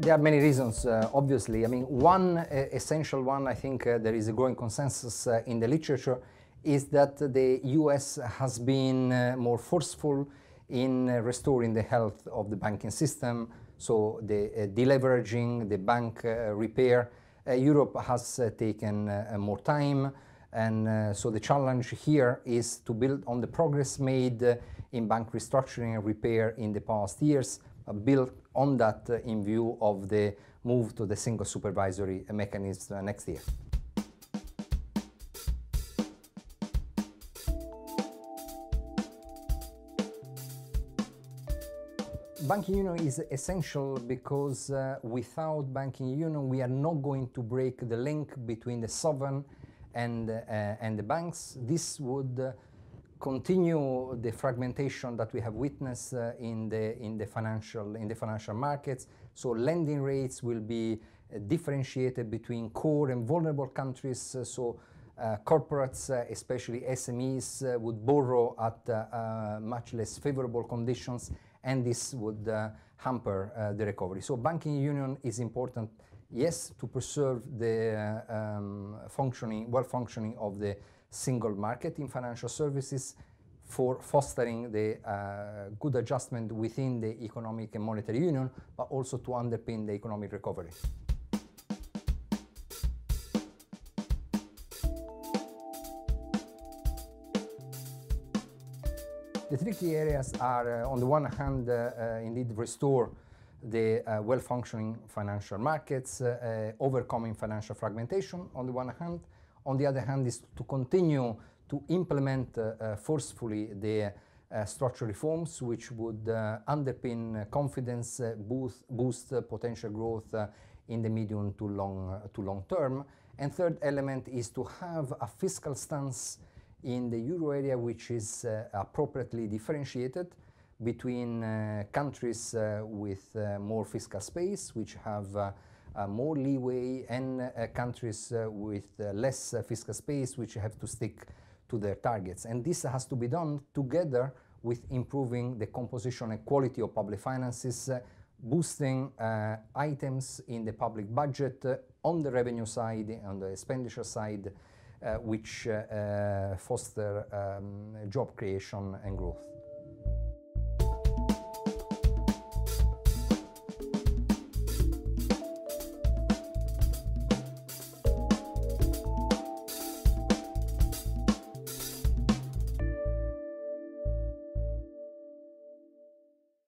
There are many reasons, uh, obviously. I mean, one uh, essential one, I think uh, there is a growing consensus uh, in the literature, is that the US has been uh, more forceful in uh, restoring the health of the banking system, so the deleveraging, the bank repair. Europe has taken more time, and so the challenge here is to build on the progress made in bank restructuring and repair in the past years, build on that uh, in view of the move to the single supervisory mechanism uh, next year. Banking union is essential because uh, without banking union we are not going to break the link between the sovereign and, uh, and the banks. This would uh, continue the fragmentation that we have witnessed uh, in, the, in, the financial, in the financial markets. So lending rates will be uh, differentiated between core and vulnerable countries. Uh, so uh, corporates, uh, especially SMEs, uh, would borrow at much less favorable conditions, and this would hamper the recovery. So banking union is important, yes, to preserve the um, functioning, well functioning of the single market in financial services for fostering the uh, good adjustment within the economic and monetary union, but also to underpin the economic recovery. The tricky areas are, uh, on the one hand, uh, uh indeed restore the uh, well-functioning financial markets, uh, overcoming financial fragmentation on the one hand, on the other hand, is to continue to implement uh, uh, forcefully the uh, structural reforms which would underpin confidence, boost, boost potential growth in the medium to long, to long term. And third element is to have a fiscal stance in the euro area which is appropriately differentiated between uh, countries uh, with uh, more fiscal space, which have uh, more leeway and uh, countries uh, with less fiscal space which have to stick to their targets. And this has to be done together with improving the composition and quality of public finances, boosting uh, items in the public budget uh, on the revenue side, on the expenditure side, uh, which foster um, job creation and growth.